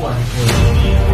万事